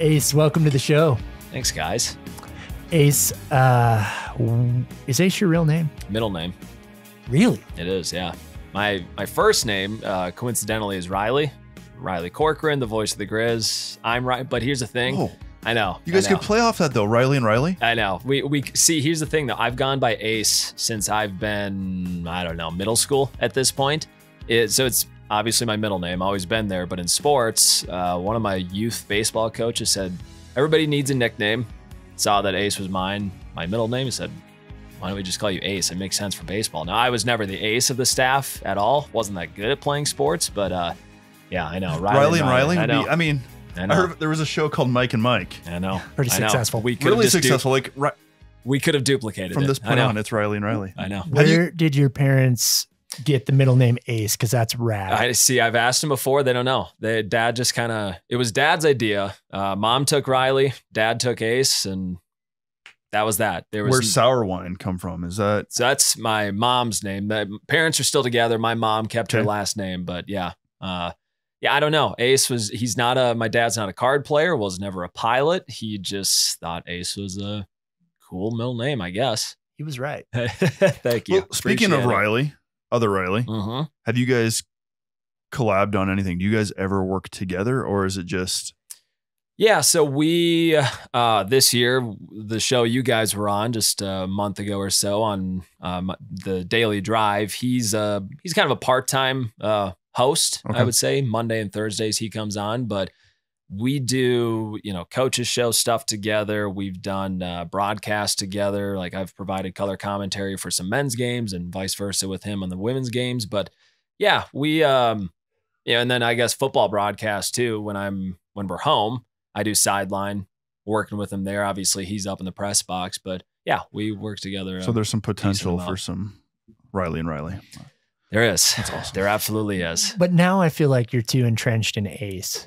Ace, welcome to the show. Thanks, guys. Ace, uh, is Ace your real name? Middle name. Really? It is, yeah. My my first name, uh, coincidentally, is Riley. Riley Corcoran, the voice of the Grizz. I'm right, but here's the thing. Oh, I know. you guys I know. could play off that though, Riley and Riley. I know. We we see. Here's the thing, though. I've gone by Ace since I've been I don't know middle school at this point. It, so it's obviously my middle name. Always been there. But in sports, uh, one of my youth baseball coaches said everybody needs a nickname. Saw that Ace was mine. My middle name. He said, "Why don't we just call you Ace? It makes sense for baseball." Now I was never the ace of the staff at all. wasn't that good at playing sports, but uh, yeah, I know. Riley, Riley, and Riley I know. be. I mean, I I heard there was a show called Mike and Mike. I know. Pretty I know. successful. We could Really just du- successful. Like ri- we could have duplicated from it. this point on, it's Riley and Riley. I know. Where did your parents get the middle name Ace? Because that's rad. I see. I've asked them before. They don't know. They dad just kind of. It was dad's idea. Uh, Mom took Riley. Dad took Ace, and that was that. There was. Where's Sauerwein come from? Is that so that's my mom's name. The parents are still together. My mom kept her last name, but yeah, uh, yeah. I don't know. Ace was. He's not a. My dad's not a card player. Was never a pilot. He just thought Ace was a cool middle name. I guess. he was right. Thank you. Well, speaking of Riley, other Riley, hmm have you guys collabed on anything? Do you guys ever work together, or is it just Yeah, so we uh this year the show you guys were on just a month ago or so on um, the Daily Drive. He's uh he's kind of a part-time uh host, I would say. Monday and Thursdays he comes on, but we do, you know, coaches show stuff together. We've done uh, broadcasts together. Like I've provided color commentary for some men's games and vice versa with him on the women's games. But yeah, we um yeah, and then I guess football broadcast too when I'm when we're home. I do sideline working with him there. Obviously, he's up in the press box, but yeah, we work together. so? There's some potential for some Riley and Riley. there is. That's awesome. There absolutely is. But now I feel like you're too entrenched in Ace.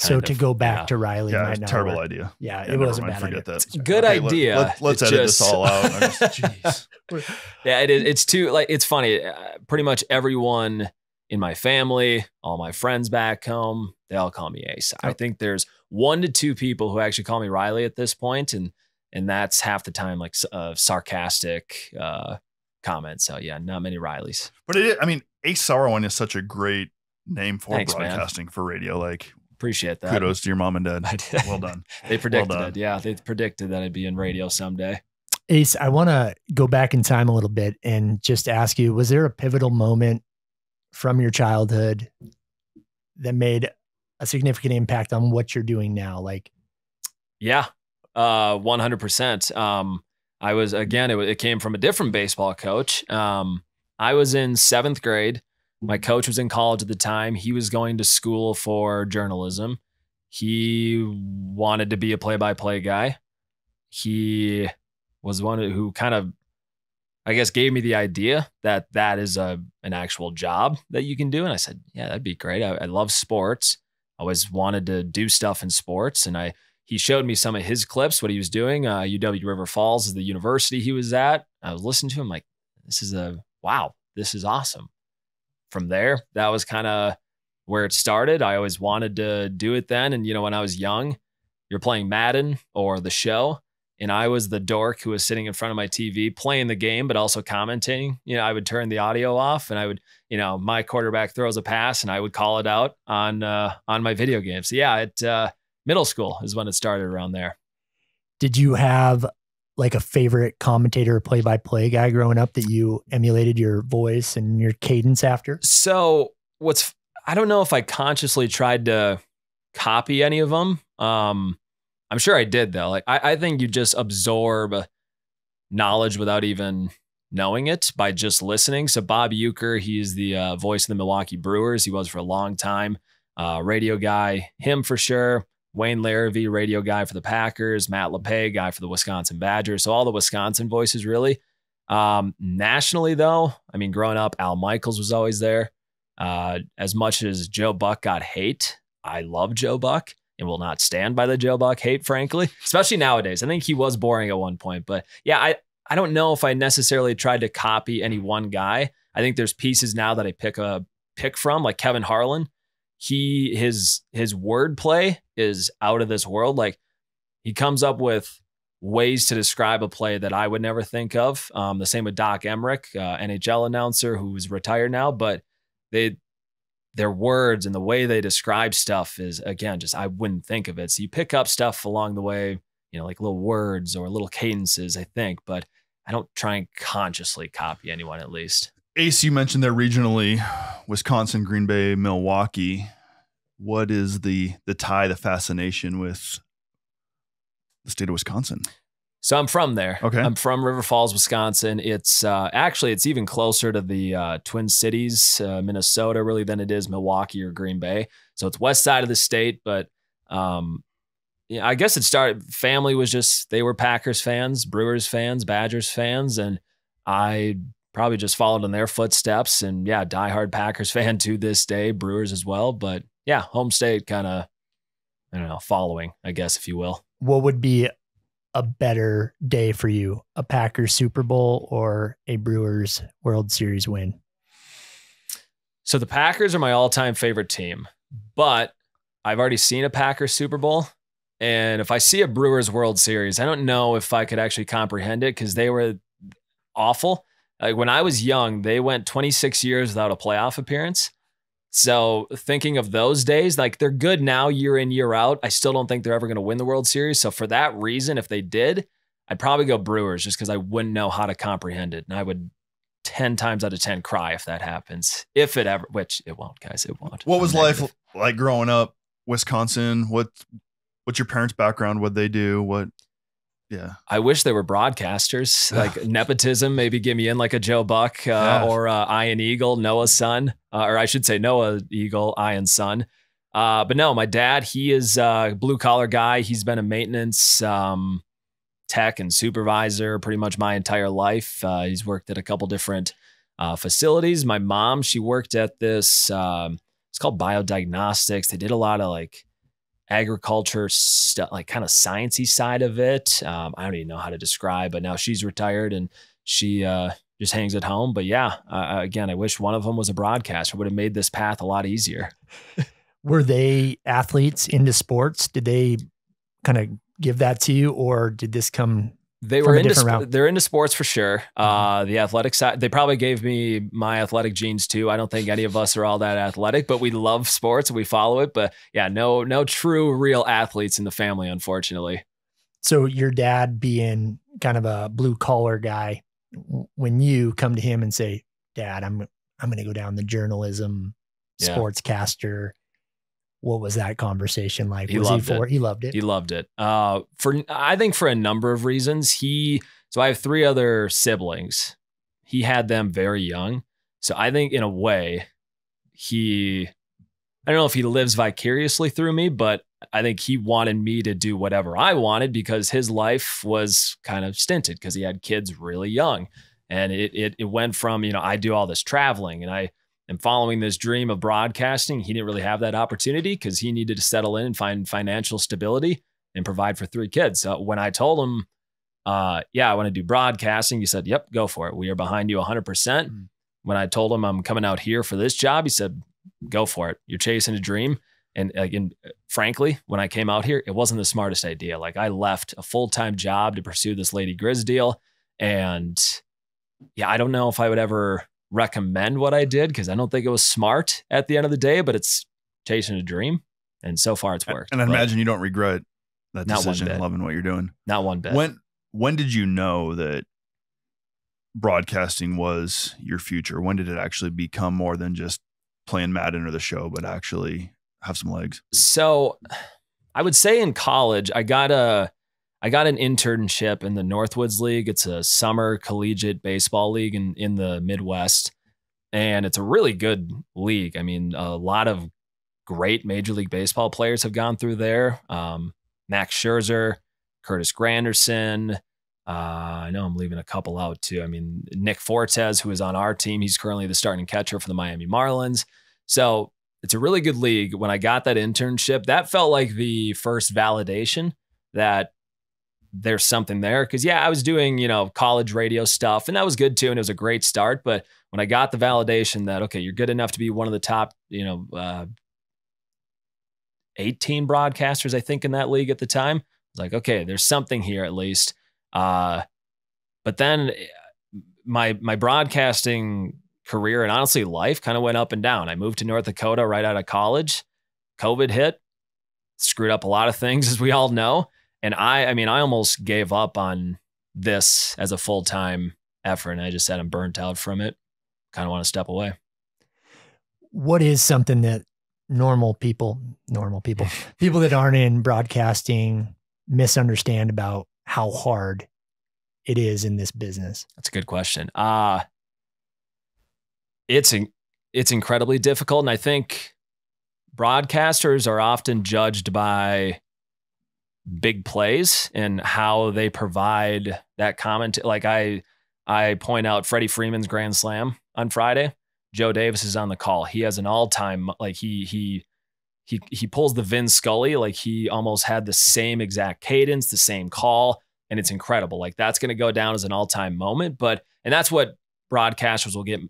So Kind to of, go back yeah. to Riley Yeah, might it's a not terrible work. idea. Yeah, Yeah, it was a never bad mind, idea. Forget that. Good Okay, let- idea. Let, us It's edit just- this all out. I just- Jeez. Yeah, it is. It's too like it's funny. Uh, pretty much everyone in my family, all my friends back home, they all call me Ace. I think there's one to two people who actually call me Riley at this point, and and that's half the time like s- uh, sarcastic uh, comments. So yeah, not many Rileys. But it, I mean, Ace Sauerwein is such a great name for Thanks, man. broadcasting for radio. Like, Appreciate that. kudos to your mom and dad. I did. Well done. They predicted done. it. Yeah, they predicted that I'd be in radio someday. Ace, I want to go back in time a little bit and just ask you was there a pivotal moment from your childhood that made a significant impact on what you're doing now? Like, Yeah, uh, one hundred percent. Um, I was again. It, it came from a different baseball coach. Um, I was in seventh grade. My coach was in college at the time. He was going to school for journalism. He wanted to be a play-by-play guy. He was one who kind of, I guess, gave me the idea that that is a an actual job that you can do. And I said, yeah, that'd be great. I, I love sports. I always wanted to do stuff in sports, and I he showed me some of his clips, what he was doing. Uh, UW River Falls is the university he was at. I was listening to him like, this is a wow, this is awesome. From there, that was kind of where it started. I always wanted to do it then. And, you know, when I was young, you're playing Madden or the show. And I was the dork who was sitting in front of my TV playing the game, but also commenting. You know, I would turn the audio off and I would, you know, my quarterback throws a pass and I would call it out on uh, on my video game. So yeah, it uh, middle school is when it started around there. did you have like a favorite commentator or play by play guy growing up that you emulated your voice and your cadence after? So what's I don't know if I consciously tried to copy any of them. Um, I'm sure I did though. Like I, I think you just absorb knowledge without even knowing it by just listening. So Bob Uecker, he's the uh, voice of the Milwaukee Brewers. He was for a long time. Uh, radio guy, him for sure. Wayne Larrivee, radio guy for the Packers. Matt LePay, guy for the Wisconsin Badgers. So all the Wisconsin voices, really. Um, nationally, though, I mean, growing up, Al Michaels was always there. Uh, as much as Joe Buck got hate, I love Joe Buck and will not stand by the Joe Buck hate, frankly, especially nowadays. I think he was boring at one point, but yeah, I, I don't know if I necessarily tried to copy any one guy. I think there's pieces now that I pick a pick from, like Kevin Harlan. He his his wordplay is out of this world. Like he comes up with ways to describe a play that I would never think of. Um, the same with Doc Emrick, uh, NHL announcer who's retired now, but they their words and the way they describe stuff is again just I wouldn't think of it. So you pick up stuff along the way, you know, like little words or little cadences, I think, but I don't try and consciously copy anyone at least. Ace, you mentioned there regionally, Wisconsin, Green Bay, Milwaukee. What is the the tie, the fascination with the state of Wisconsin? So I'm from there. Okay. I'm from River Falls, Wisconsin. It's uh, actually it's even closer to the uh, Twin Cities, uh, Minnesota, really than it is Milwaukee or Green Bay. So it's west side of the state, but um, yeah, I guess it started. Family was just they were Packers fans, Brewers fans, Badgers fans, and I probably just followed in their footsteps. And yeah, diehard Packers fan to this day, Brewers as well. But yeah, home state kind of I don't know, following, I guess, if you will. What would be a better day for you? A Packers Super Bowl or a Brewers World Series win? So the Packers are my all-time favorite team, but I've already seen a Packers Super Bowl. And if I see a Brewers World Series, I don't know if I could actually comprehend it because they were awful. Like when I was young, they went 26 years without a playoff appearance. So thinking of those days, like they're good now year in, year out. I still don't think they're ever going to win the World Series. So for that reason, if they did, I'd probably go Brewers just because I wouldn't know how to comprehend it. And I would 10 times out of 10 cry if that happens. If it ever, which it won't, guys, it won't. What was life like growing up, Wisconsin? What what's your parents' background? What they do? What yeah. I wish they were broadcasters, like nepotism. Maybe give me in like a Joe Buck uh, Yeah. or uh, Ian Eagle, Noah's son, uh, or I should say Noah Eagle, Ian's son. Uh, but no, my dad, he is a blue collar guy. He's been a maintenance um, tech and supervisor pretty much my entire life. Uh, he's worked at a couple different uh, facilities. My mom, she worked at this. Um, it's called biodiagnostics. They did a lot of like agriculture stuff, like kind of sciencey side of it. Um, I don't even know how to describe, but now she's retired and she uh, just hangs at home. But yeah, uh, again, I wish one of them was a broadcaster. Would have made this path a lot easier. Were they athletes into sports? Did they kind of give that to you, or did this come? They were into route. they're into sports for sure. Uh, the athletic side, they probably gave me my athletic genes too. I don't think any of us are all that athletic, but we love sports and we follow it. But yeah, no, no true real athletes in the family, unfortunately. So your dad being kind of a blue collar guy, when you come to him and say, "Dad, I'm I'm going to go down the journalism, Yeah. sportscaster," what was that conversation like? He was loved he for it. He loved it. He loved it. Uh, for I think for a number of reasons. He so I have three other siblings. He had them very young, so I think in a way, he I don't know if he lives vicariously through me, but I think he wanted me to do whatever I wanted because his life was kind of stinted because he had kids really young, and it it it went from you know I do all this traveling and I am following this dream of broadcasting. He didn't really have that opportunity because he needed to settle in and find financial stability and provide for three kids. So when I told him, uh, yeah, I want to do broadcasting, he said, "Yep, go for it. We are behind you 100." percent Mm. When I told him I'm coming out here for this job, he said, "Go for it. You're chasing a dream." And again, frankly, when I came out here, it wasn't the smartest idea. Like I left a full time job to pursue this Lady Grizz deal, and yeah, I don't know if I would ever recommend what I did because I don't think it was smart at the end of the day. But it's chasing a dream, and so far it's worked. And I imagine you don't regret that decision, bit. loving what you're doing. not one bit. When when did you know that broadcasting was your future? When did it actually become more than just playing Madden or the show, but actually have some legs? So I would say in college, I got a I got an internship in the Northwoods League. It's a summer collegiate baseball league in, in the Midwest. And it's a really good league. I mean, a lot of great Major League Baseball players have gone through there. Um, Max Scherzer, Curtis Granderson. Uh, I know I'm leaving a couple out too. I mean, Nick Fortes, who is on our team, he's currently the starting catcher for the Miami Marlins. So it's a really good league. When I got that internship, that felt like the first validation that there's something there. Cause yeah, I was doing, you know, college radio stuff and that was good too. And it was a great start. But when I got the validation that, okay, you're good enough to be one of the top, you know, uh, 18 broadcasters, I think, in that league at the time. I was like, okay, there's something here at least. Uh, but then eh, my my broadcasting career and honestly life kind of went up and down. I moved to North Dakota right out of college. COVID hit, screwed up a lot of things, as we all know. And I, I mean, I almost gave up on this as a full time effort. And I just said I'm burnt out from it. Kind of want to step away. What is something that normal people, normal people, people that aren't in broadcasting misunderstand about how hard it is in this business? That's a good question. Uh it's in, it's incredibly difficult and I think broadcasters are often judged by big plays and how they provide that comment like I I point out Freddie Freeman's grand slam on Friday. Joe Davis is on the call. He has an all-time like he he he he pulls the Vin Scully like he almost had the same exact cadence, the same call, and it's incredible. Like that's going to go down as an all-time moment, but and that's what broadcasters will get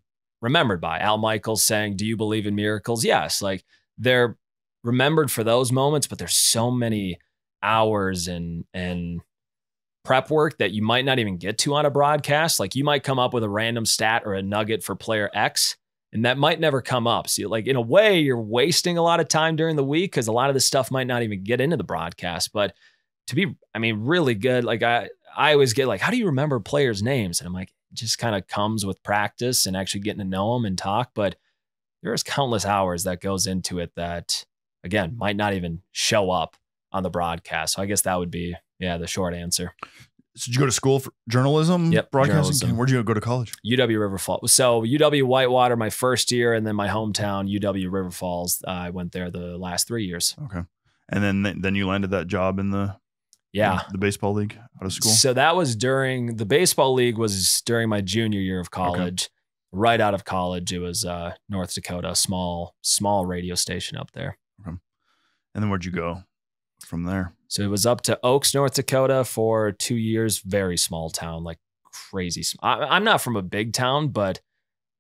remembered by. Al Michaels saying, "Do you believe in miracles?" Yes, like they're remembered for those moments, but there's so many hours and and prep work that you might not even get to on a broadcast. Like you might come up with a random stat or a nugget for player X, and that might never come up. So, like in a way, you're wasting a lot of time during the week because a lot of this stuff might not even get into the broadcast. But to be, I mean, really good. Like I, I always get like, how do you remember players' names? And I'm like, just kind of comes with practice and actually getting to know them and talk. But there's countless hours that goes into it that, again, might not even show up on the broadcast. So I guess that would be yeah, the short answer. So did you go to school for journalism? Yep, broadcasting. journalism. Where'd you go to college? UW River Falls. So UW Whitewater my first year, and then my hometown UW River Falls. Uh, I went there the last three years. Okay, and then then you landed that job in the Yeah. the baseball league out of school. So that was during the baseball league was during my junior year of college. Right out of college, it was uh, North Dakota, small small radio station up there. and then where'd you go from there? So it was up to Oaks, North Dakota for two years. Very small town, like crazy. sm- I, I'm not from a big town, but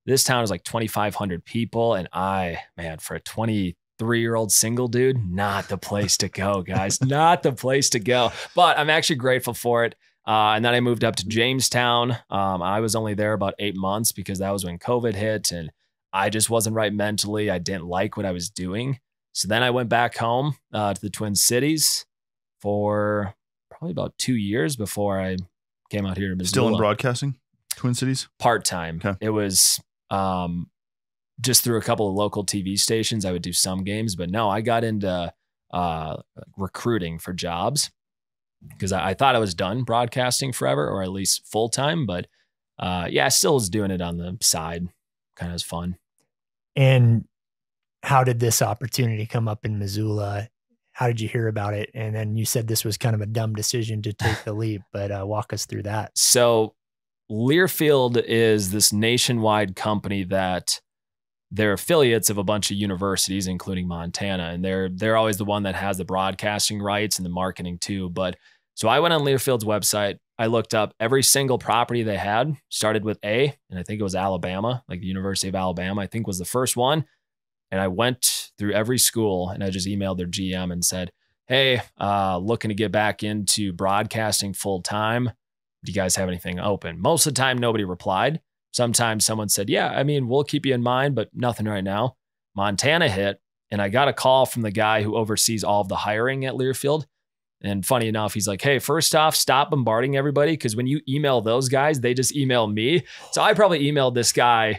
this town is like 2,500 people. And I, man, for a 23 year old single dude, not the place to go, guys. not the place to go. But I'm actually grateful for it. Uh, and then I moved up to Jamestown. Um, I was only there about eight months because that was when COVID hit and I just wasn't right mentally. I didn't like what I was doing. So then I went back home uh, to the Twin Cities for probably about two years before I came out here to Missoula. Still in broadcasting, Twin Cities. part time. Okay. It was um, just through a couple of local TV stations. I would do some games, but no, I got into uh, recruiting for jobs because I, I thought I was done broadcasting forever, or at least full time. But uh, yeah, I still was doing it on the side, kind of as fun. And how did this opportunity come up in Missoula? How did you hear about it? And then you said this was kind of a dumb decision to take the leap, but uh, walk us through that. So Learfield is this nationwide company that they're affiliates of a bunch of universities, including Montana, and they're they're always the one that has the broadcasting rights and the marketing too. But so I went on Learfield's website. I looked up every single property they had. Started with A, and I think it was Alabama, like the University of Alabama. I think was the first one. And I went through every school, and I just emailed their GM and said, "Hey, uh, looking to get back into broadcasting full time." do you guys have anything open? Most of the time, nobody replied. Sometimes someone said, yeah, I mean, we'll keep you in mind, but nothing right now. Montana hit, and I got a call from the guy who oversees all of the hiring at Learfield. And funny enough, he's like, hey, first off, stop bombarding everybody because when you email those guys, they just email me. So I probably emailed this guy,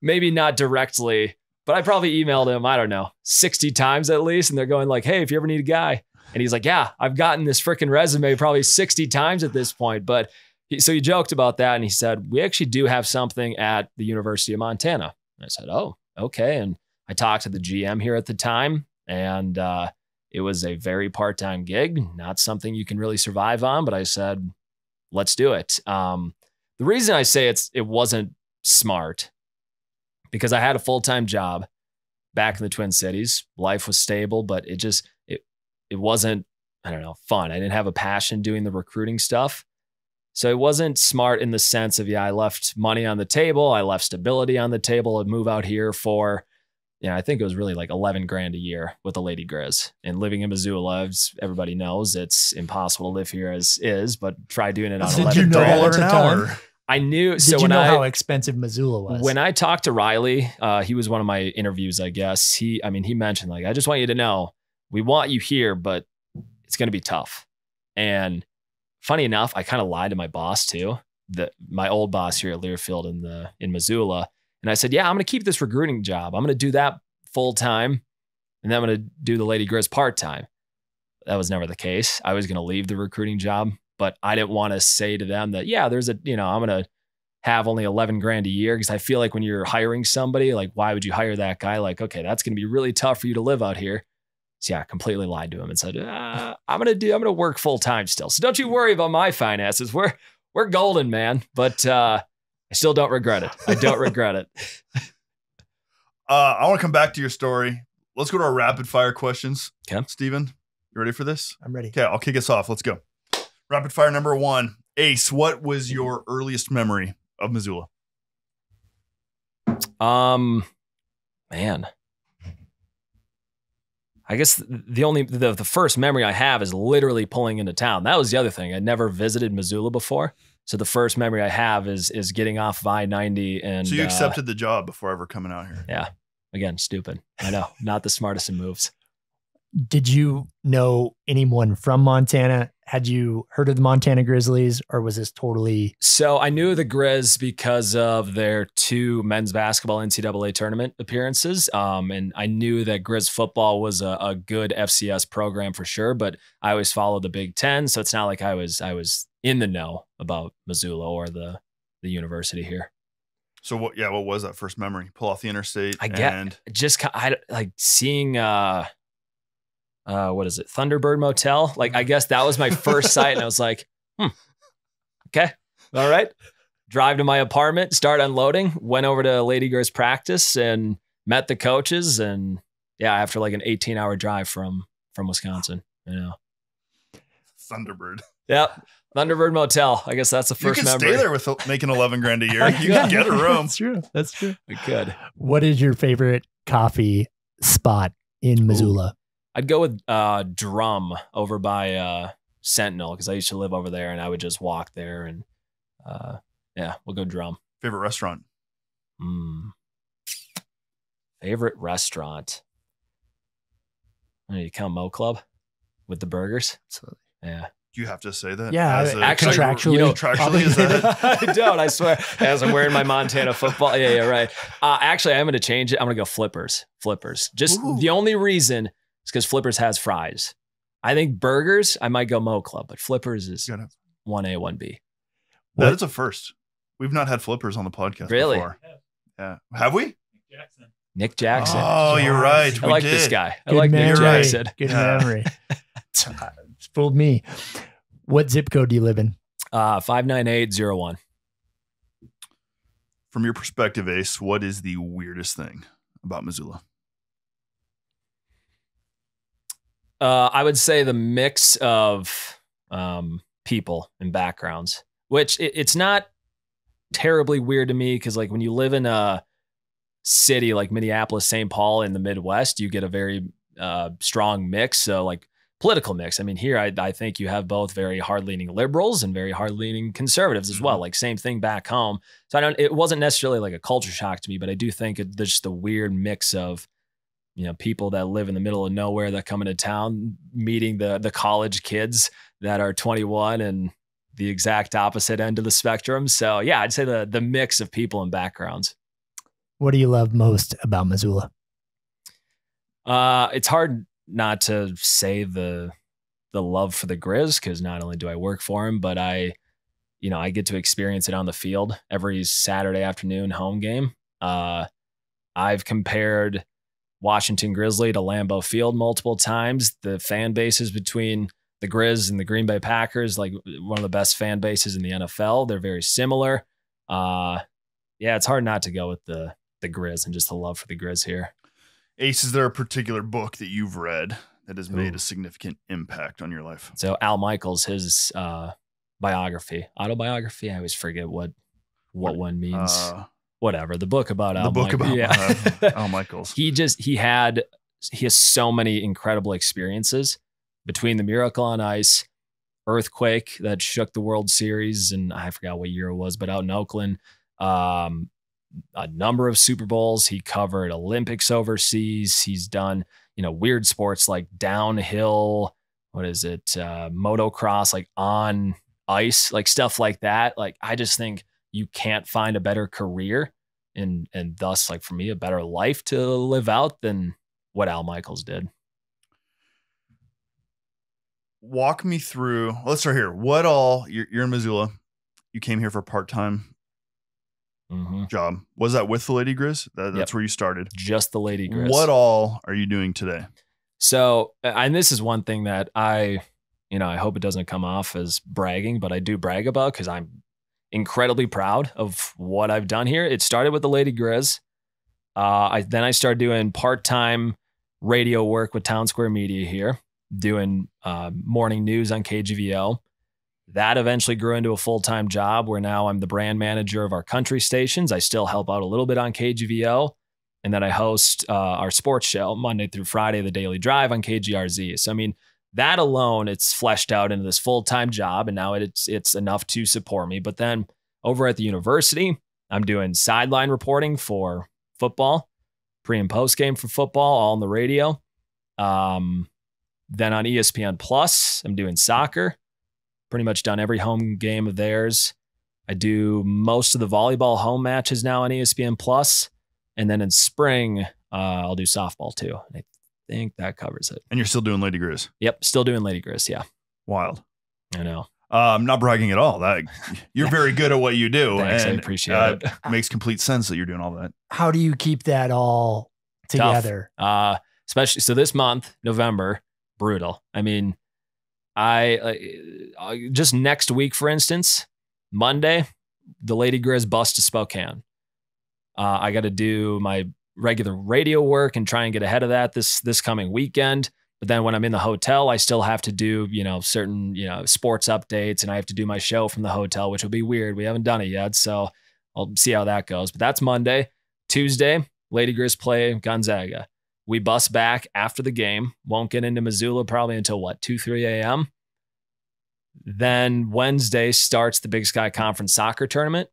maybe not directly, but I probably emailed him, I don't know, 60 times at least. And they're going like, hey, if you ever need a guy, and he's like, Yeah, I've gotten this freaking resume probably 60 times at this point. But he, so he joked about that and he said, We actually do have something at the University of Montana. And I said, Oh, okay. And I talked to the GM here at the time, and uh, it was a very part time gig, not something you can really survive on. But I said, Let's do it. Um, the reason I say it's it wasn't smart because I had a full time job back in the Twin Cities. Life was stable, but it just it it wasn't i don't know fun i didn't have a passion doing the recruiting stuff so it wasn't smart in the sense of yeah i left money on the table i left stability on the table and move out here for yeah, you know, I think it was really like 11 grand a year with the Lady Grizz. And living in Missoula, as everybody knows, it's impossible to live here as is, but try doing it on Did 11 you know grand. dollar At an hour? I knew. Did so you when know I, how expensive Missoula was? when I talked to Riley, uh, he was one of my interviews, I guess. He, I mean, he mentioned like, I just want you to know, we want you here, but it's going to be tough. And funny enough, I kind of lied to my boss too, the my old boss here at Learfield in the in Missoula, and I said, yeah, I'm going to keep this recruiting job. I'm going to do that full time, and then I'm going to do the Lady Grizz part time. That was never the case. I was going to leave the recruiting job, but I didn't want to say to them that, yeah, there's a, you know, I'm going to have only 11 grand a year because I feel like when you're hiring somebody, like, why would you hire that guy? Like, okay, that's going to be really tough for you to live out here. So yeah, I completely lied to him and said, uh, I'm going to do, I'm going to work full time still. So don't you worry about my finances. We're, we're golden, man. But, uh, I still don't regret it. I don't regret it. Uh, I want to come back to your story. Let's go to our rapid fire questions. Okay. Steven, you ready for this? I'm ready. Okay, I'll kick us off. Let's go. Rapid fire number one. Ace, what was your earliest memory of Missoula? Um, man, I guess the only the, the first memory I have is literally pulling into town. That was the other thing. I never visited Missoula before, so the first memory I have is is getting off I ninety and so you uh, accepted the job before ever coming out here. yeah, again, stupid. I know, not the smartest in moves. Did you know anyone from Montana? Had you heard of the Montana Grizzlies, or was this totally? So I knew the Grizz because of their two men's basketball NCAA tournament appearances. Um, and I knew that Grizz football was a, a good FCS program for sure, but I always followed the Big Ten. So it's not like I was I was in the know about Missoula or the the university here. So what? Yeah, what was that first memory? Pull off the interstate. I get- and Just I like seeing uh uh what is it? Thunderbird Motel. Like I guess that was my first sight and I was like, hmm. Okay. All right. Drive to my apartment, start unloading, went over to Lady Grizz practice and met the coaches and yeah, after like an 18 hour drive from from Wisconsin. You know. Thunderbird. Yep. Thunderbird Motel. I guess that's the first. You first can memory. stay there with making eleven grand a year. I You can could. get a room. That's true. That's true. We could. What is your favorite coffee spot in Missoula? I'd go with uh Drum over by uh Sentinel because I used to live over there and I would just walk there and uh yeah, we'll go Drum. Favorite restaurant? Mm. Favorite restaurant. Oh, you count Mo Club with the burgers? Absolutely. Yeah. You have to say that? Yeah, As a- actually, contractually, you know, contractually, is that? I don't. I swear. As I'm wearing my Montana football. Yeah, yeah, right. Uh, actually, I'm going to change it. I'm going to go Flippers. Flippers. Just Ooh. the only reason is because Flippers has fries. I think burgers, I might go Mo Club, but Flippers is You gotta- one A, one B. That What- is a first. We've not had flippers on the podcast Really? before. Yeah. Have we? Nick Jackson. Oh, you're right. I we like this did. guy. I Good like Nick. Jackson. Good Yeah. memory. It's fooled me. What zip code do you live in? Uh, five nine eight zero one. From your perspective, Ace, what is the weirdest thing about Missoula? Uh, I would say the mix of um, people and backgrounds, which it, it's not terribly weird to me because, like, when you live in a city like Minneapolis, St. Paul in the Midwest, you get a very uh, strong mix. So, like, political mix. I mean, here I, I think you have both very hard leaning liberals and very hard leaning conservatives as well. Like, same thing back home. So, I don't, it wasn't necessarily like a culture shock to me, but I do think it, there's just a weird mix of you know people that live in the middle of nowhere that come into town meeting the the college kids that are 21 and the exact opposite end of the spectrum. So yeah i'd say the the mix of people and backgrounds. What do you love most about Missoula? uh it's hard not to say the the love for the grizz because not only do i work for him but i you know i get to experience it on the field every saturday afternoon home game. Uh i've compared Washington Grizzly to Lambeau Field multiple times. The fan bases between the Grizz and the Green Bay Packers, like one of the best fan bases in the NFL. They're very similar. Uh, yeah, it's hard not to go with the the Grizz and just the love for the Grizz here. Ace, is there a particular book that you've read that has made Ooh. a significant impact on your life? So Al Michaels, his uh, biography, autobiography. I always forget what what one means. Uh, whatever the book about the Al book Michaels. about uh, Al Michaels. he just he had he has so many incredible experiences between the Miracle on Ice, earthquake that shook the World Series, and I forgot what year it was, but out in Oakland. Um, a number of Super Bowls. He covered Olympics overseas. He's done you know weird sports like downhill. What is it? Uh, motocross, like on ice, like stuff like that. Like I just think you can't find a better career and and thus like for me a better life to live out than what Al Michaels did. Walk me through. Let's start here. What all? You're, you're in Missoula. You came here for a part time hmm job. Was that with the Lady Grizz? That, that's Yep. where you started. Just the lady Grizz. What all are you doing today? So, and this is one thing that I, you know, I hope it doesn't come off as bragging, but I do brag about because I'm incredibly proud of what I've done here. It started with the Lady Grizz. Uh, I then I started doing part time radio work with Town Square Media here, doing uh, morning news on KGVO. That eventually grew into a full time job where now I'm the brand manager of our country stations. I still help out a little bit on KGVO. And then I host uh, our sports show Monday through Friday, the Daily Drive on KGRZ. So, I mean, that alone, it's fleshed out into this full time job. And now it's, it's enough to support me. But then over at the university, I'm doing sideline reporting for football, pre and post game for football, all on the radio. Um, then on ESPN Plus, I'm doing soccer. Pretty much done every home game of theirs. I do most of the volleyball home matches now on ESPN Plus, and then in spring, uh, I'll do softball too. I think that covers it. And you're still doing Lady Grizz. Yep, still doing Lady Grizz. Yeah, Wild. I know. Uh, I'm not bragging at all. That you're very good at what you do, Thanks, I appreciate uh, it. makes complete sense that you're doing all that. How do you keep that all Tough. together? Uh, especially so this month, November, brutal. I mean, I uh, uh, just next week, for instance, Monday, the Lady Grizz bus to Spokane. Uh, I got to do my regular radio work and try and get ahead of that this this coming weekend. But then when I'm in the hotel, I still have to do you know certain you know sports updates, and I have to do my show from the hotel, which will be weird. We haven't done it yet, so I'll see how that goes. But that's Monday. Tuesday, Lady Grizz play Gonzaga. We bus back after the game. Won't get into Missoula probably until what, 2, 3 a.m. Then Wednesday starts the Big Sky Conference soccer tournament,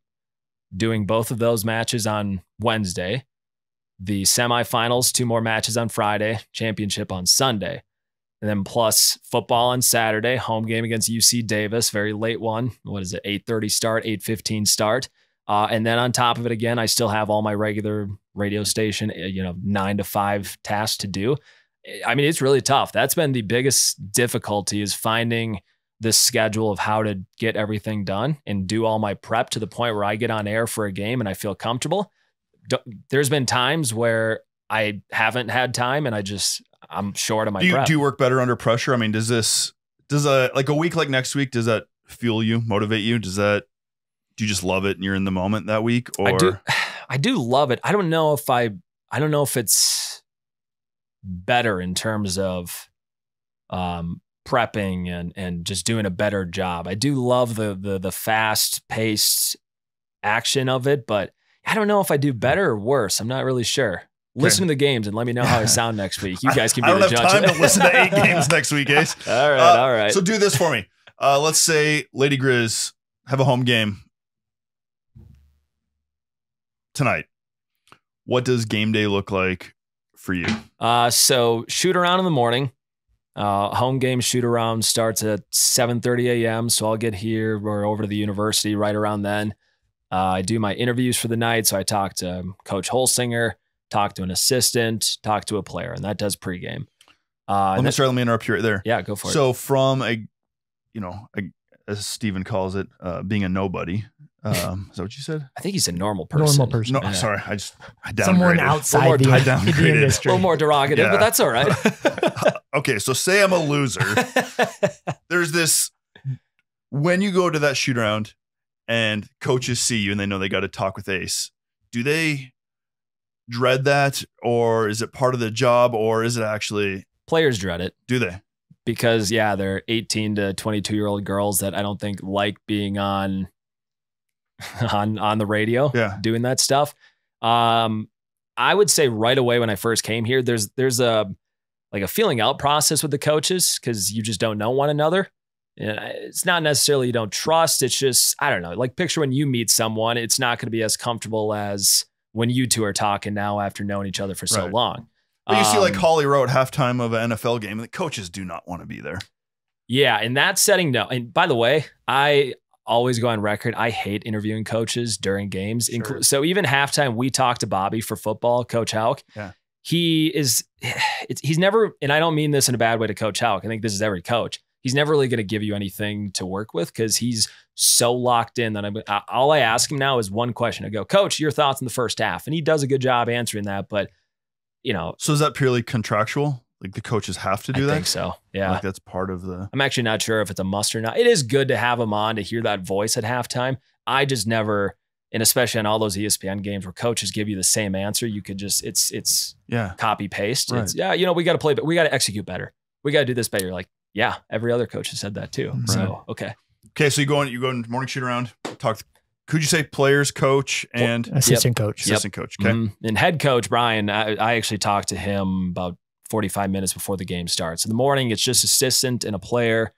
doing both of those matches on Wednesday. The semifinals, two more matches on Friday, championship on Sunday. And then plus football on Saturday, home game against UC Davis, very late one. What is it? 8:30 start, 8:15 start. Uh, and then on top of it, again, I still have all my regular radio station, uh, you know, nine to five tasks to do. I mean, it's really tough. That's been the biggest difficulty is finding the schedule of how to get everything done and do all my prep to the point where I get on air for a game and I feel comfortable. There's been times where I haven't had time and I just I'm short of my Do you, prep. do you work better under pressure? I mean, does this does a like a week like next week does that fuel you, motivate you? Does that do you just love it and you're in the moment that week? Or I do I do love it. I don't know if I I don't know if it's better in terms of um prepping and and just doing a better job. I do love the the the fast paced action of it, but I don't know if I do better or worse. I'm not really sure. Listen to the games and let me know how I sound next week. You guys can be I don't the have judge. time to listen to eight games next week, Ace. all right, Uh, all right. So do this for me. Uh, let's say Lady Grizz have a home game tonight. What does game day look like for you? Uh, so shoot around in the morning. Uh, home game shoot around starts at 7:30 a.m. So I'll get here or over to the university right around then. Uh, I do my interviews for the night. So I talk to Coach Holsinger, talk to an assistant, talk to a player, and that does pregame. Uh, Let me then- start. Let me interrupt you right there. yeah, go for it. So from a, you know, a, as Steven calls it, uh, being a nobody. Um, is that what you said? I think he's a normal person. Normal person. No, Yeah. sorry. I just I downgraded. Someone more outside the, I the downgraded. A little more derogative, Yeah. but that's all right. okay, so say I'm a loser. There's this when you go to that shoot around and coaches see you and they know they got to talk with Ace. Do they dread that, or is it part of the job, or is it actually? Players dread it. Do they? because yeah, they're 18 to 22 year old girls that I don't think like being on on on the radio Yeah. doing that stuff. Um, I would say right away when I first came here, there's there's a like a feeling out process with the coaches because you just don't know one another. And it's not necessarily you don't trust. It's just I don't know. Like picture when you meet someone, it's not going to be as comfortable as when you two are talking now after knowing each other for so Right. long. But you see, like Um, Holly at halftime of an NFL game, the coaches do not want to be there. Yeah, in that setting, no. And by the way, I always go on record. I hate interviewing coaches during games. Sure. So even halftime, we talked to Bobby for football, Coach Hauck. Yeah. He is, it's, he's never, and I don't mean this in a bad way to Coach Hauck. I think this is every coach. He's never really going to give you anything to work with because he's so locked in that I'm, all I ask him now is one question. I go, Coach, your thoughts in the first half. And he does a good job answering that. But, you know, So is that purely contractual? Like the coaches have to do I that? I think so. Yeah. Like that's part of the. I'm actually not sure if it's a must or not. It is good to have him on to hear that voice at halftime. I just never, and especially on all those ESPN games where coaches give you the same answer, you could just it's it's Yeah. copy paste. Right. It's yeah, you know, we got to play, but we got to execute better. We got to do this better. You're like, yeah, every other coach has said that too. Right. So okay, Okay, so you go in, you go in morning shoot around, talk. Could you say players, coach, and Assistant coach. Yep. assistant coach? Okay. Mhm. And head coach Brian, I, I actually talked to him about 45 minutes before the game starts. In the morning, it's just assistant and a player.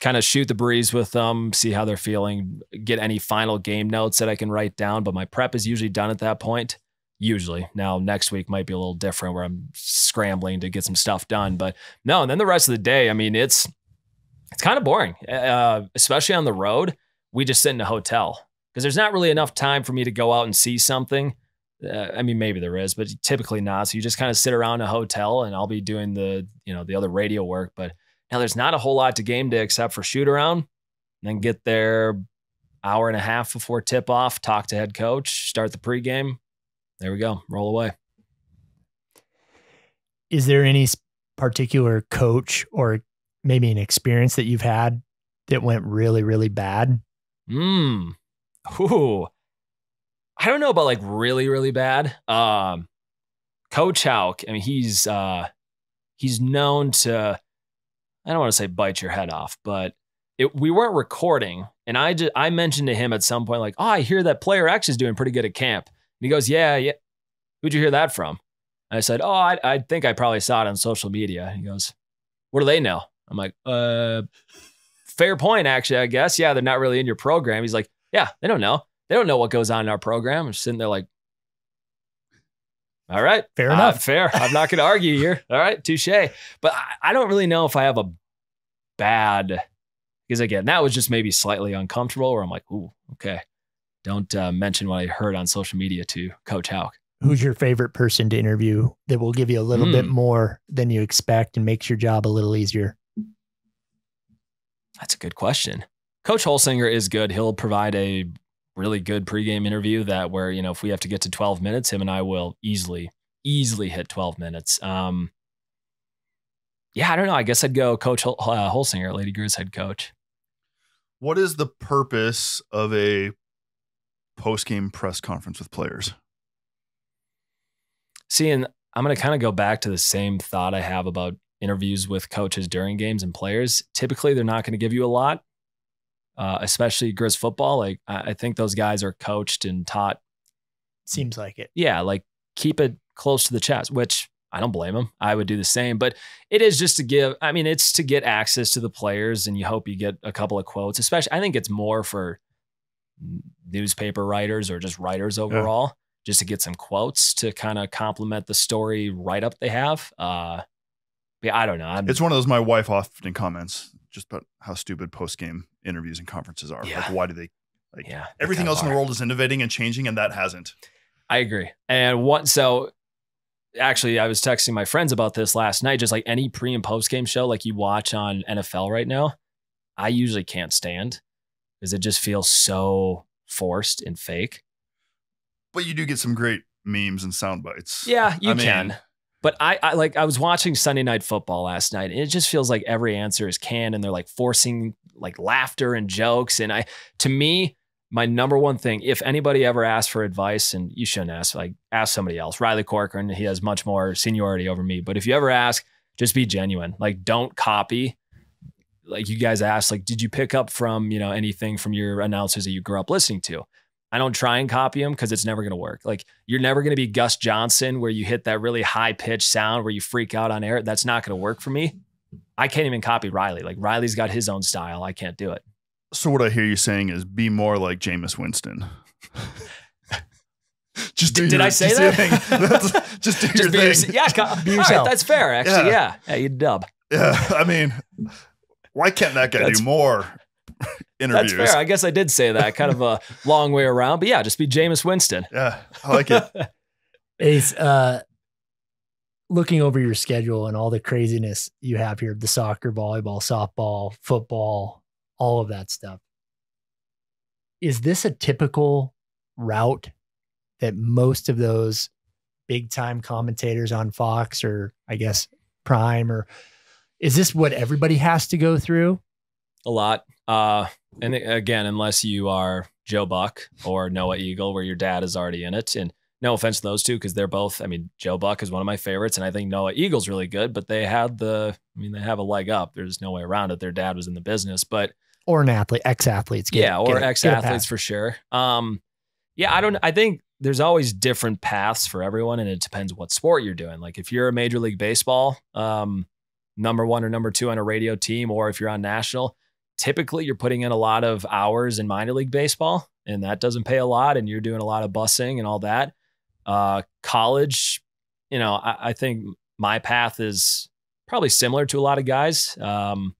Kind of shoot the breeze with them, see how they're feeling, get any final game notes that I can write down. But my prep is usually done at that point. Usually. Now, next week might be a little different where I'm scrambling to get some stuff done. But no, and then the rest of the day, I mean, it's it's kind of boring, uh, especially on the road. We just sit in a hotel because there's not really enough time for me to go out and see something. Uh, I mean, maybe there is, but typically not. So you just kind of sit around a hotel, and I'll be doing the you know the other radio work. But now there's not a whole lot to game day except for shoot around, and then get there hour and a half before tip off, talk to head coach, start the pregame. There we go, roll away. Is there any particular coach or maybe an experience that you've had that went really, really bad? Hmm. Ooh. I don't know about like really, really bad. Um, Coach Hauck, I mean, he's uh he's known to I don't want to say bite your head off, but it, we weren't recording, and I just I mentioned to him at some point, like, oh, I hear that player X is doing pretty good at camp. And he goes, Yeah, yeah. Who'd you hear that from? And I said, Oh, I, I think I probably saw it on social media. He goes, What do they know? I'm like, uh fair point, actually, I guess. Yeah, they're not really in your program. He's like, Yeah, they don't know. They don't know what goes on in our program. I'm sitting there like, all right. Fair uh, enough. fair. I'm not going to argue here. All right. Touche. But I, I don't really know if I have a bad, because again, that was just maybe slightly uncomfortable where I'm like, ooh, okay. Don't uh, mention what I heard on social media to Coach Hauck. Who's your favorite person to interview that will give you a little bit Hmm. more than you expect and makes your job a little easier? That's a good question. Coach Holsinger is good. He'll provide a really good pregame interview that where, you know, if we have to get to 12 minutes, him and I will easily, easily hit 12 minutes. Um, yeah, I don't know. I guess I'd go Coach Hol- uh, Holsinger, Lady Grizz head coach. What is the purpose of a post game press conference with players? See, and I'm going to kind of go back to the same thought I have about interviews with coaches during games and players. Typically, they're not going to give you a lot, uh, especially Grizz football. Like, I I think those guys are coached and taught Seems like it. yeah, like keep it close to the chest, which I don't blame them. I would do the same, but it is just to give, I mean, it's to get access to the players and you hope you get a couple of quotes, especially, I think it's more for newspaper writers or just writers overall, just to get some quotes to kind of complement the story write up they have. Uh, yeah, I don't know. I'm, It's one of those my wife often comments just about how stupid post game interviews and conferences are. Yeah. Like, why do they? Like, yeah, everything else in the world is innovating and changing, and that hasn't. I agree. And what so actually I was texting my friends about this last night, just like any pre and post game show like you watch on NFL right now, I usually can't stand because it just feels so forced and fake. But you do get some great memes and sound bites. Yeah, you I mean- can. But I, I like I was watching Sunday night football last night and it just feels like every answer is canned and they're like forcing like laughter and jokes. And I to me, my number one thing, if anybody ever asks for advice, and you shouldn't ask, like ask somebody else. Riley Corcoran, he has much more seniority over me. But if you ever ask, just be genuine. Like don't copy like you guys asked, like, did you pick up from you know anything from your announcers that you grew up listening to? I don't try and copy them because it's never going to work. Like you're never going to be Gus Johnson where you hit that really high pitched sound where you freak out on air. That's not going to work for me. I can't even copy Riley. Like Riley's got his own style. I can't do it. So what I hear you saying is be more like Jameis Winston. just do Did your- I say just that? thing. That's- just do your Just be thing. yourself. Yeah, co- Be all right, yourself. that's fair. Actually, Yeah. yeah, yeah, you dub. Yeah, I mean, why can't that guy That's- do more That's interviews? fair. I guess I did say that. Kind of a long way around, but yeah, just be Jameis Winston. Yeah, I like it. Ace, uh, looking over your schedule and all the craziness you have here the soccer, volleyball, softball, football, all of that stuff. Is this a typical route that most of those big time commentators on Fox or I guess Prime or is this what everybody has to go through? a lot. Uh, and again, unless you are Joe Buck or Noah Eagle, where your dad is already in it. And no offense to those two, because they're both. I mean, Joe Buck is one of my favorites, and I think Noah Eagle's really good. But they had the. I mean, they have a leg up. There's no way around it. Their dad was in the business, but Or an athlete, ex athletes. yeah, or ex athletes for sure. Um, yeah, I don't. I think there's always different paths for everyone, and it depends what sport you're doing. Like if you're a Major League Baseball, um, number one or number two on a radio team, or if you're on national, typically you're putting in a lot of hours in minor league baseball, and that doesn't pay a lot, and you're doing a lot of busing and all that. Uh, college, you know, I, I think my path is probably similar to a lot of guys. Um,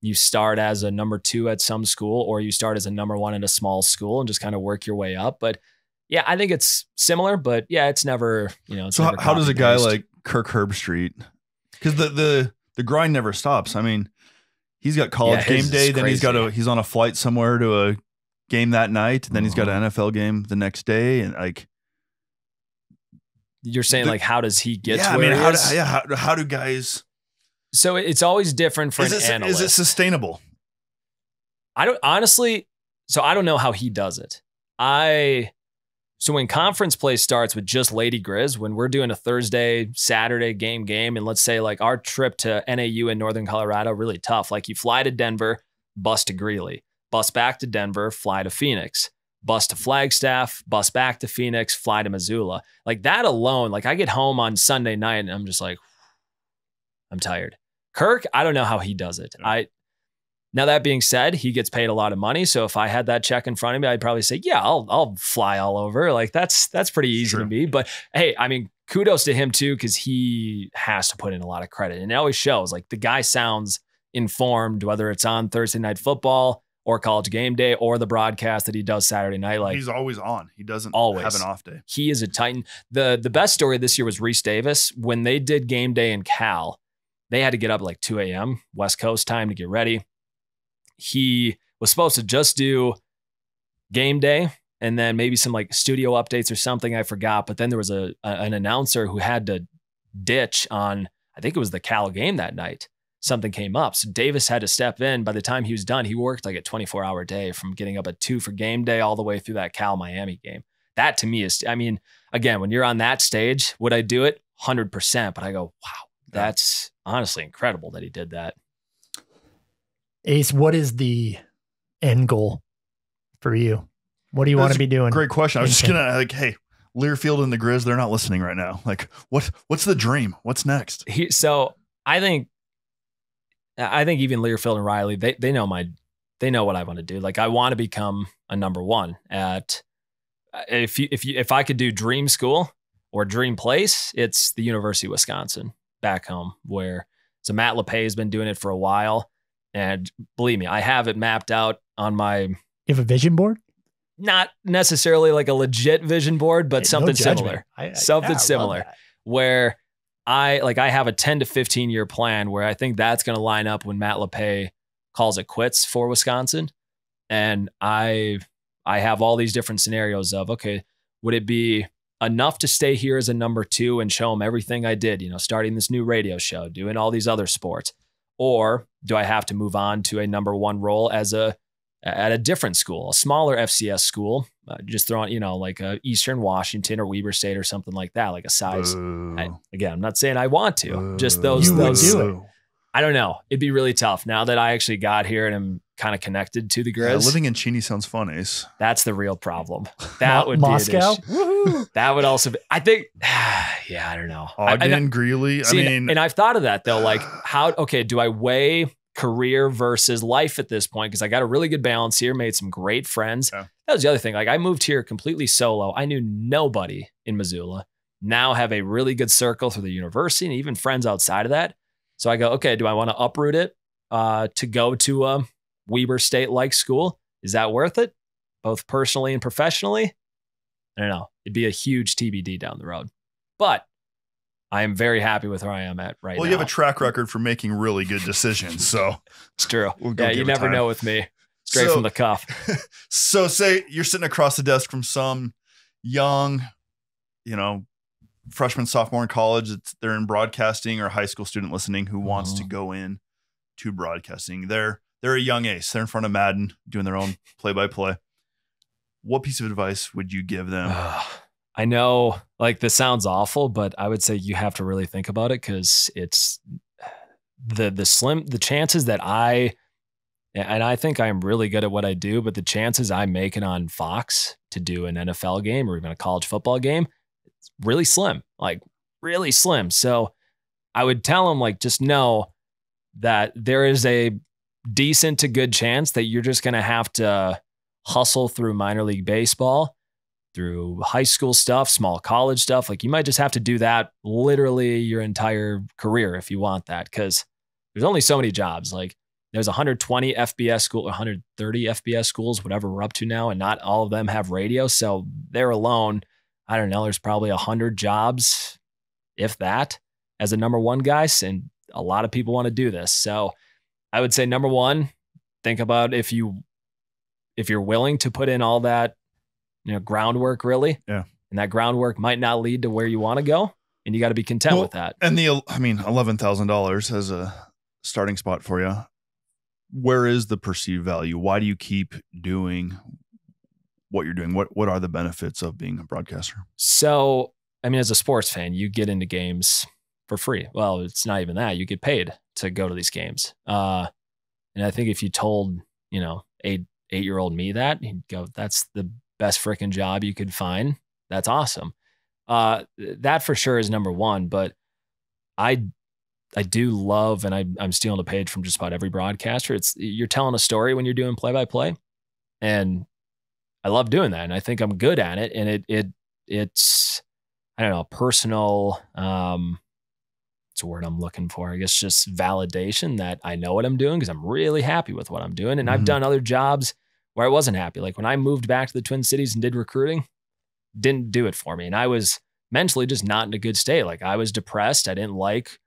you start as a number two at some school, or you start as a number one at a small school and just kind of work your way up. But yeah, I think it's similar, but yeah, it's never, you know. It's So how, how does a guy like Kirk Herbstreit? Because the the the grind never stops. I mean, he's got college Yeah, game day, then he's got a he's on a flight somewhere to a game that night, and then he's got an mm-hmm. NFL game the next day, and like you're saying, the- like, how does he get yeah, to I mean, how do, yeah, how, how do guys? So it's always different for Is an it, analyst. is it sustainable? I don't honestly. So I don't know how he does it. I so when conference play starts with just Lady Grizz, when we're doing a Thursday, Saturday game game, and let's say like our trip to NAU in Northern Colorado, really tough. Like you fly to Denver, bus to Greeley, bus back to Denver, fly to Phoenix, bus to Flagstaff, bus back to Phoenix, fly to Missoula. Like that alone, like I get home on Sunday night and I'm just like, I'm tired. Kirk, I don't know how he does it. I now that being said, he gets paid a lot of money. So if I had that check in front of me, I'd probably say, "Yeah, I'll I'll fly all over." Like that's that's pretty easy to me. But hey, I mean, kudos to him too because he has to put in a lot of credit, and it always shows. Like the guy sounds informed, whether it's on Thursday night football or college game day or the broadcast that he does Saturday night. Like he's always on. He doesn't Always. have an off day. he is a titan. The the best story this year was Rece Davis. When they did game day in Cal, they had to get up like 2 a.m. West Coast time to get ready. He was supposed to just do game day and then maybe some like studio updates or something. I forgot. But then there was a, a- an announcer who had to ditch on, I think it was the Cal game that night. Something came up. So Davis had to step in. By the time he was done, he worked like a 24 hour day from getting up at two for game day all the way through that Cal Miami game. That to me is, I mean, again, when you're on that stage, would I do it? 100%. But I go, wow, that's honestly incredible that he did that. Ace, what is the end goal for you? What do you want to be doing? Great question. I was just gonna like, hey, Learfield and the Grizz, they're not listening right now. Like, what what's the dream? What's next? he, so I think I think even Learfield and Riley they they know my they know what I want to do. Like I want to become a number one at uh, if you if you if I could do dream school or dream place, it's the University of Wisconsin back home where so Matt Lepay has been doing it for a while. And believe me, I have it mapped out on my You have a vision board? not necessarily like a legit vision board, but eh, No something judgment. similar I- I- Something yeah, similar. where I like I have a 10 to 15 year plan where I think that's going to line up when Matt Lepay calls it quits for Wisconsin. And I I have all these different scenarios of okay, would it be enough to stay here as a number 2 and show him everything I did, you know, starting this new radio show, doing all these other sports? Or do I have to move on to a number 1 role as a at a different school, a smaller FCS school, uh, just throwing, you know, like a Eastern Washington or Weber State or something like that, like a size I, again, I'm not saying I want to. Just those You would those do it. I don't know. It'd be really tough now that I actually got here and I'm kind of connected to the Yeah, living in Cheney sounds fun, Ace. that's the real problem. That would Moscow? be an issue. That would also be. I think. Yeah, I don't know. I- I- Greeley. See, I and- mean, and I've thought of that though. Like, how? Okay, do I weigh career versus life at this point? Because I got a really good balance here. Made some great friends. Yeah. That was the other thing. Like, I moved here completely solo. I knew nobody in Missoula. Now have a really good circle through the university and even friends outside of that. So I go, okay, do I want to uproot it uh, to go to a Weber State like school? Is that worth it, both personally and professionally? I don't know. It'd be a huge TBD down the road, but I am very happy with where I am at right well, now. you have a track record for making really good decisions. So, it's true. We'll yeah, you never time. know with me. Straight So- from the cuff. so say you're sitting across the desk from some young, you know, freshman, sophomore in college. It's, they're in broadcasting or high school student listening who wants to Mhm. go in to broadcasting. They're they're a young ace. They're in front of Madden doing their own play by play. What piece of advice would you give them? I know, like this sounds awful, but I would say you have to really think about it because it's the the slim the chances that I and I think I'm really good at what I do, but the chances I make it on Fox to do an NFL game or even a college football game, it's really slim, like really slim. So I would tell them like just know that there is a decent to good chance that you're just going to have to hustle through minor league baseball through high school stuff, small college stuff. Like you might just have to do that literally your entire career if you want that, because there's only so many jobs. Like there's 120 FBS school, 130 FBS schools, whatever we're up to now, and not all of them have radio. So there alone, I don't know. There's probably a hundred jobs, if that, as a number one guy, and a lot of people want to do this. So I would say number one, think about if you if you're willing to put in all that you know groundwork really Yeah. and that groundwork might not lead to where you want to go and you got to be content Well, with that And the I mean, eleven thousand dollars as a starting spot for you. Where is the perceived value? Why do you keep doing what you're doing? What what are the benefits of being a broadcaster? so i mean as a sports fan you get into games for free well it's not even that you get paid to go to these games uh and i think if you told you know eight eight year old me that he'd go that's the best freaking job you could find that's awesome uh that for sure is number one but i I do love, and I, I'm stealing a page from just about every broadcaster. It's you're telling a story when you're doing play by play, and I love doing that, and I think I'm good at it. And it it it's I don't know personal. Um, it's a word I'm looking for. I guess just validation that I know what I'm doing because I'm really happy with what I'm doing, and I've Mhm. done other jobs where I wasn't happy. Like when I moved back to the Twin Cities and did recruiting, didn't do it for me, and I was mentally just not in a good state. Like I was depressed. I didn't like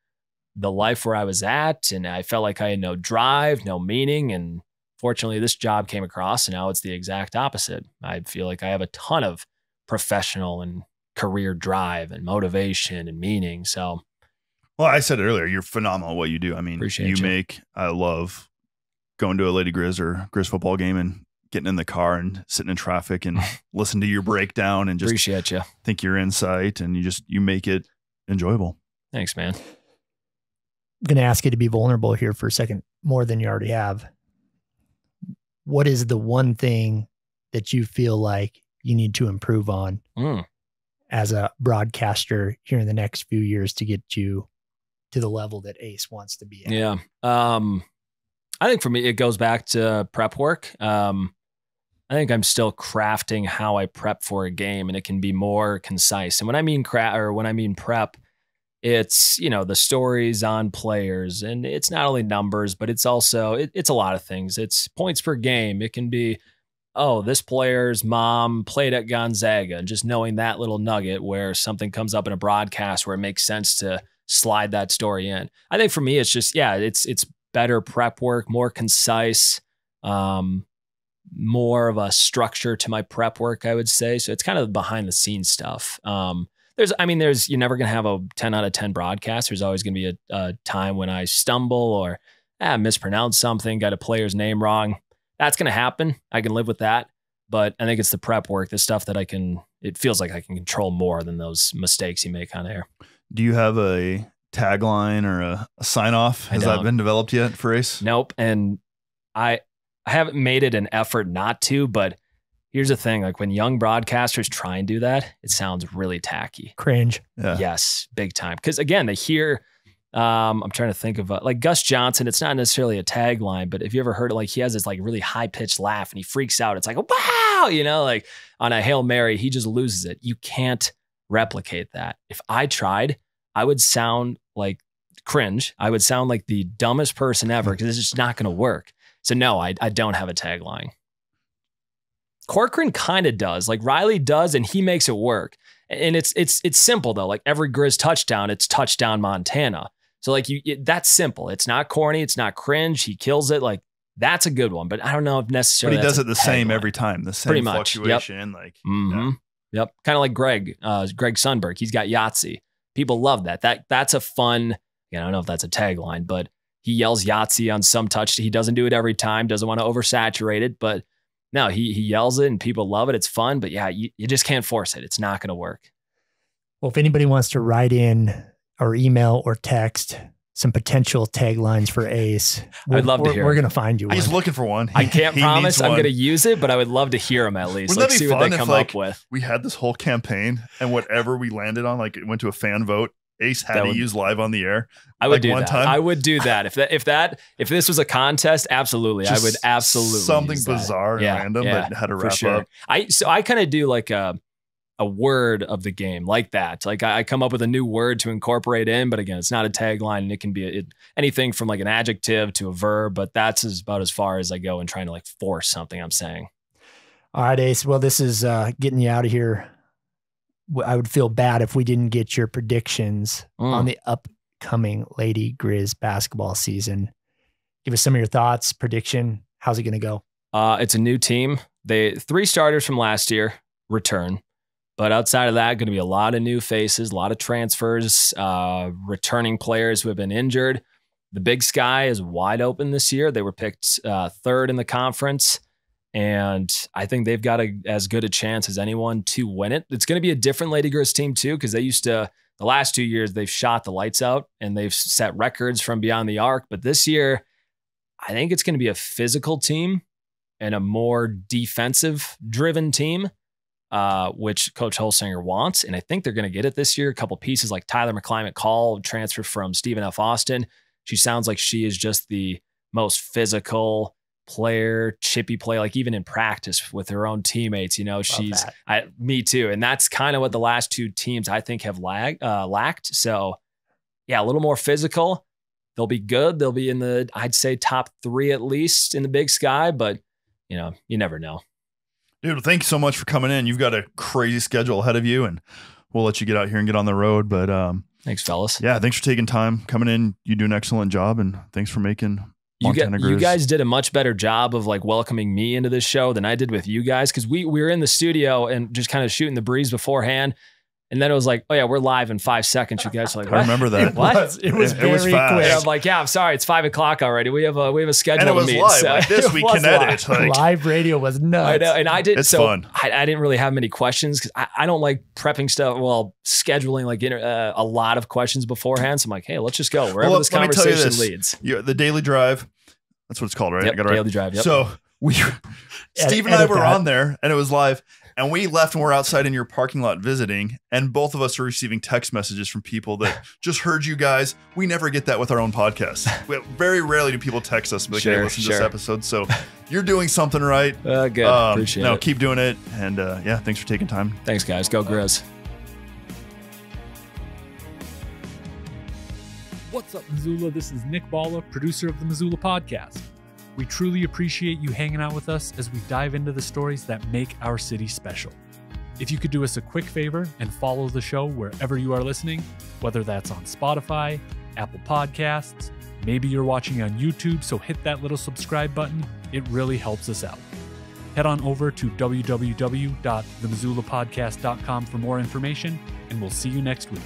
the life where I was at, and I felt like I had no drive, no meaning. And fortunately, this job came across, and now it's the exact opposite. I feel like I have a ton of professional and career drive and motivation and meaning. So Well, I said it earlier. You're phenomenal at what you do. I mean, you you. make. I love going to a Lady Grizz or Grizz football game and getting in the car and sitting in traffic and listen to your breakdown and just appreciate you. think your insight and you just you make it enjoyable. Thanks, man. I'm going to ask you to be vulnerable here for a second, more than you already have. What is the one thing that you feel like you need to improve on Mm. as a broadcaster here in the next few years to get you to the level that Ace wants to be at? Yeah. Um, I think for me, it goes back to prep work. Um, I think I'm still crafting how I prep for a game, and it can be more concise. And when I mean cra- or when I mean prep, it's you know the stories on players, and it's not only numbers, but it's also it, it's a lot of things. It's points per game. It can be oh, this player's mom played at Gonzaga, and just knowing that little nugget where something comes up in a broadcast where it makes sense to slide that story in. I think for me, it's just yeah, it's it's better prep work, more concise, um, more of a structure to my prep work. I would say so. It's kind of behind the scenes stuff. Um, there's, I mean, there's you're never gonna have a ten out of ten broadcast. There's always gonna be a, a time when I stumble or ah, mispronounce something, got a player's name wrong. That's gonna happen. I can live with that. But I think it's the prep work, the stuff that I can. It feels like I can control more than those mistakes you make on air. Do you have a tagline or a, a sign off? Has that been developed yet for Ace? Nope. And I I haven't made it an effort not to, but here's the thing: like when young broadcasters try and do that, it sounds really tacky. Cringe. Yeah. Yes, big time. Because again, they hear. Um, I'm trying to think of uh, like Gus Johnson. It's not necessarily a tagline, but if you ever heard it, like he has this like really high pitched laugh and he freaks out. It's like wow, you know, like on a hail mary, he just loses it. You can't replicate that. If I tried, I would sound like cringe. I would sound like the dumbest person ever because it's just not going to work. So no, I I don't have a tagline. Corcoran kind of does. Like Riley does, and he makes it work. And it's it's it's simple though. Like every Grizz touchdown, it's touchdown Montana. So like you, it, that's simple. It's not corny. It's not cringe. He kills it. Like that's a good one. But I don't know if But necessarily he does it the same every time. The same Pretty much, yep. fluctuation. Like hmm Yep. Kind of like Greg, uh, Greg Sunberg. He's got Yahtzee. People love that. That that's a fun. You know, I don't know if that's a tagline, but he yells Yahtzee on some touch. He doesn't do it every time. Doesn't want to oversaturate it, but no, he he yells it and people love it. It's fun, but yeah, you, you just can't force it. It's not going to work. Well, if anybody wants to write in or email or text some potential taglines for Ace, I'd love to hear We're going to find you one. he's looking for one. I can't he promise I'm going to use it, but I would love to hear them at least. Wouldn't like that be see what fun they if, come like, up with. we had this whole campaign and whatever we landed on, like it went to a fan vote. Ace had That to would- use live on the air. I would like do one that. time? I would do that if that if that if this was a contest. Absolutely, I would absolutely something use that. bizarre and Yeah, random yeah, that had to wrap sure. up. I so I kind of do like a a word of the game like that. Like I, I come up with a new word to incorporate in, but again, it's not a tagline, and it can be a, it, anything from like an adjective to a verb. But that's as, about as far as I go in trying to like force something I'm saying. All right, Ace. Well, this is uh, getting you out of here. I would feel bad if we didn't get your predictions Mm. on the upcoming Lady Grizz basketball season. Give us some of your thoughts, prediction. How's it going to go? Uh, it's a new team. They three starters from last year return, but outside of that, going to be a lot of new faces, a lot of transfers, uh, returning players who have been injured. The Big Sky is wide open this year. They were picked uh, third in the conference, and I think they've got a, as good a chance as anyone to win it. It's going to be a different Lady Grizz team too, because they used to the last two years they've shot the lights out and they've set records from beyond the arc. But this year, I think it's going to be a physical team and a more defensive driven team, uh, which Coach Holsinger wants. And I think they're going to get it this year. A couple pieces like Tyler McCliment-Call, transfer from Stephen F. Austin. She sounds like she is just the most physical player, chippy play, like even in practice with her own teammates. You know, she's that. I, me too. And that's kind of what the last two teams I think have lag, uh, lacked. So, yeah, a little more physical. They'll be good. They'll be in the, I'd say, top three at least in the big sky, but you know, you never know. Dude, thank you so much for coming in. You've got a crazy schedule ahead of you, and we'll let you get out here and get on the road. But um, Thanks, fellas. yeah, thanks for taking time coming in. You do an excellent job, and thanks for making You, get, you guys did a much better job of like welcoming me into this show than I did with you guys because we, we were in the studio and just kind of shooting the breeze beforehand. And then it was like, oh yeah, we're live in five seconds. You guys are like, I remember that. It was, it was It- it very was quick. I'm like, yeah, I'm sorry, it's five o'clock already. We have a we have a schedule And it was meet. live. so- Like this, It we was can live. Like, Live radio was nuts. I know, and I didn't. It's so fun. I, I didn't really have many questions because I, I don't like prepping stuff. Well, scheduling like inter, uh, a lot of questions beforehand. So I'm like, hey, let's just go wherever Well, this let me tell you conversation this. leads. you the daily drive. That's what it's called, right? Yep, I got it right. daily drive. Yep. So we, Steve and I were that. on there, and it was live. And we left and we're outside in your parking lot visiting, and both of us are receiving text messages from people that just heard you guys. We never get that with our own podcast. We, very rarely do people text us, like, "Hey, Sure, listen to this episode." So you're doing something right. uh, good. Um, Appreciate no, it. keep doing it, and uh, yeah, thanks for taking time. Thanks, guys. Go Grizz. What's up, Missoula? This is Nick Balla, producer of the Missoula Podcast. We truly appreciate you hanging out with us as we dive into the stories that make our city special. If you could do us a quick favor and follow the show wherever you are listening, whether that's on Spotify, Apple Podcasts, maybe you're watching on YouTube, so hit that little subscribe button. It really helps us out. Head on over to www.themissoulapodcast.com for more information, and we'll see you next week.